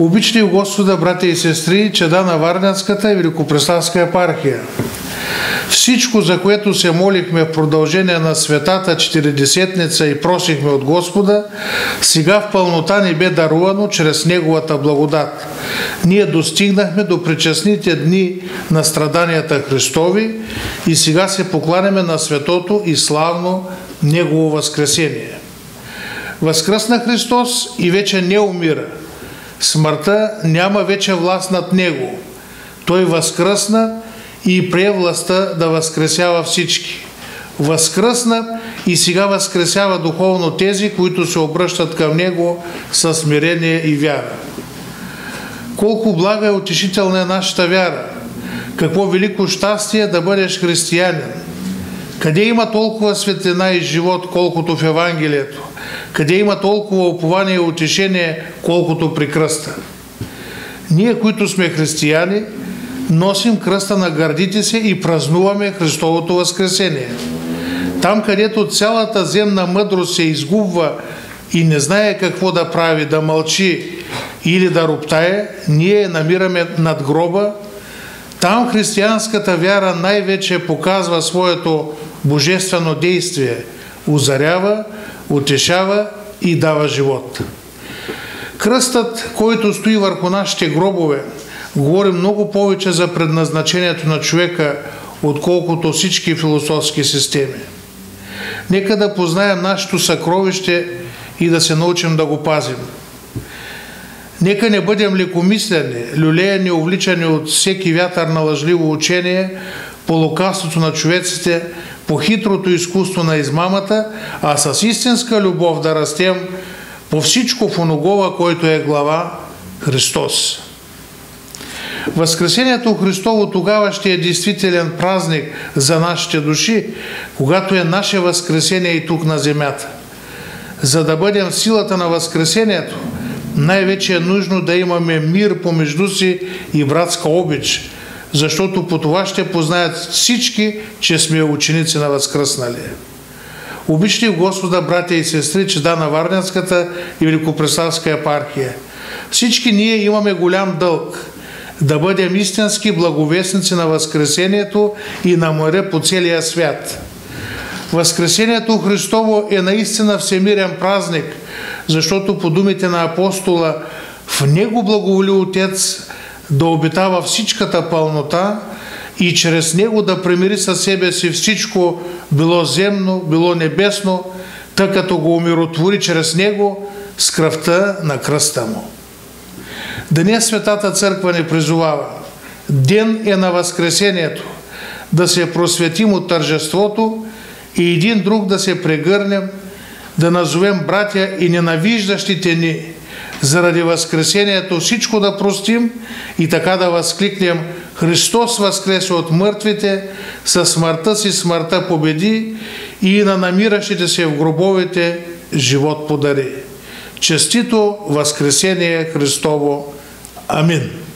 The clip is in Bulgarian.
Обични Господа, братя и сестри, чеда на Варненската и Великопреславска епархия. Всичко, за което се молихме в продължение на светата Четиридесетница и просихме от Господа, сега в пълнота ни бе дарувано чрез Неговата благодат. Ние достигнахме до причастните дни на страданията Христови и сега се покланяме на светото и славно Негово възкресение. Възкръсна Христос и вече не умира. Смъртта няма вече власт над Него. Той възкръсна и прие властта да възкресява всички. Възкръсна и сега възкресява духовно тези, които се обръщат към Него с смирение и вяра. Колко блага и утешителна е нашата вяра. Какво велико щастие да бъдеш християнин. Къде има толкова светлина и живот, колкото в Евангелието? Къде има толкова упование и утешение, колкото при кръста? Ние, които сме християни, носим кръста на гърдите си и празнуваме Христовото възкресение. Там, където цялата земна мъдрост се изгубва и не знае какво да прави, да мълчи или да роптае, ние намираме над гроба. Там християнската вяра най-вече показва своето божествено действие, озарява, утешава и дава живот. Кръстът, който стои върху нашите гробове, говори много повече за предназначението на човека, отколкото всички философски системи. Нека да познаем нашето съкровище и да се научим да го пазим. Нека не бъдем лекомислени, люлеяни, увличани от всеки вятър на лъжливо учение, по лукавството на човеците, по хитрото изкуство на измамата, а с истинска любов да растем по всичко в оногова, който е глава Христос. Възкресението Христово тогава ще е действителен празник за нашите души, когато е наше възкресение и тук на земята. За да бъдем силата на Възкресението, най-вече е нужно да имаме мир помежду си и братска обич, защото по това ще познаят всички, че сме ученици на Възкръснали. Обични Господа, братя и сестри, чеда на Варненската и Великопреславска епархия. Всички ние имаме голям дълг да бъдем истински благовестници на Възкресението и на море по целия свят. Възкресението Христово е наистина всемирен празник, защото по думите на апостола в Него благоволи Отец да обитава всичката пълнота и чрез Него да примири със себе си всичко, било земно, било небесно, тъй като го умиротвори чрез Него с кръвта на кръста Му. Деня Светата Църква ни призовава. Ден е на Възкресението. Да се просветим от тържеството и един друг да се прегърнем, да назовем братя и ненавиждащите ни заради Възкресението всичко да простим и така да възкликнем Христос възкресе от мъртвите, със смъртта си смъртта победи и на намиращите се в гробовете живот подари. Честито Възкресение Христово! Амин.